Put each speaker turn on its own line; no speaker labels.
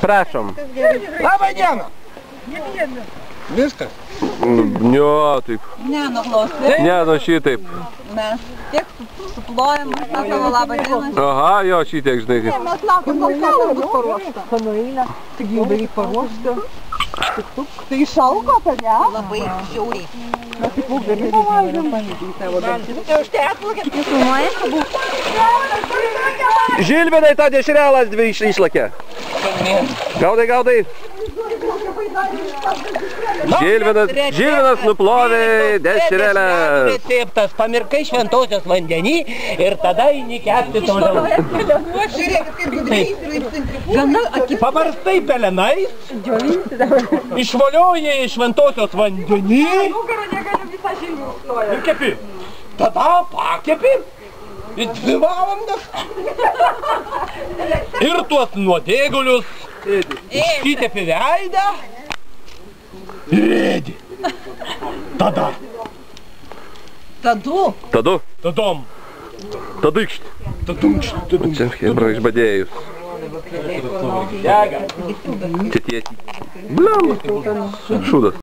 Prašom.
Labą dieną. Viskas.
Ne, taip.
Ne, nuklausti.
Ne, nu šitaip.
Mes tiek suplojam, savo labą dieną.
Aha, jo, šitiek, žinai. kaip.
Mes laukiam, kol saulė bus paruošta.
Panueina, tik jau beveik paruošta.
Tai išaugo, tai ne? Labai žiauriai.
Mes tik ugdami pavažiam.
Žilvinai tą dešrelą dvi iš, išlakė. Gaudai, gaudai. Žilvinas, Žilvinas nuplovė dešrelę.
receptas pamirkai šventosios vandenį ir tada eini kepti toliau. Pabarstai pelenais, išvolioji šventosios vandenį ir kepi. Tada pakepi į dvi valandas ir tuos nuodėgulius iškitepi veidą ir ėdi. Tada,
Tadu.
Tadu,
tadom,
tadykšt.
tadumšt, tadumšt.
Čia hebra išbadėjus.
Dega.
Čia tiesiai. Bliam. Šūdas.